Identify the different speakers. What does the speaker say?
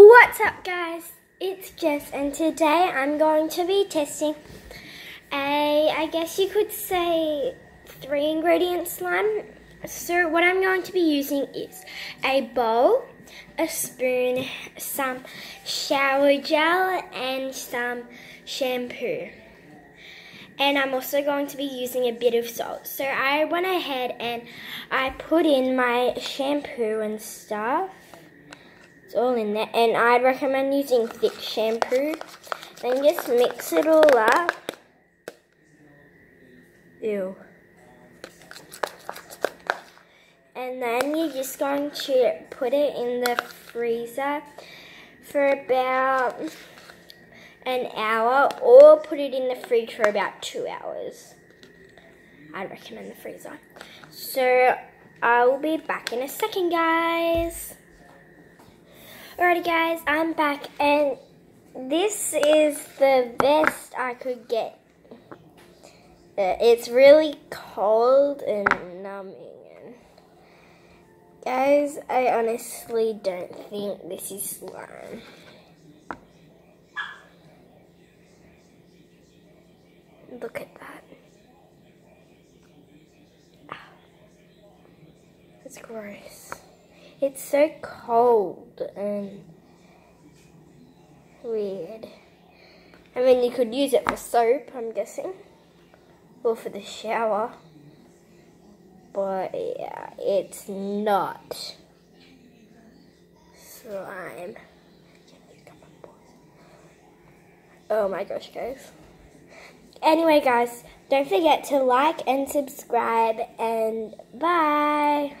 Speaker 1: What's up guys? It's Jess and today I'm going to be testing a, I guess you could say, three ingredient slime. So what I'm going to be using is a bowl, a spoon, some shower gel and some shampoo. And I'm also going to be using a bit of salt. So I went ahead and I put in my shampoo and stuff. All in there. And I'd recommend using thick shampoo. Then just mix it all up. Ew. And then you're just going to put it in the freezer for about an hour or put it in the fridge for about two hours. I'd recommend the freezer. So I'll be back in a second, guys. Alrighty guys, I'm back and this is the best I could get. Uh, it's really cold and numbing. guys, I honestly don't think this is slime. Look at that. It's gross. It's so cold and weird. I mean, you could use it for soap, I'm guessing, or for the shower. But yeah, it's not slime. Oh my gosh, guys. Anyway, guys, don't forget to like and subscribe, and bye.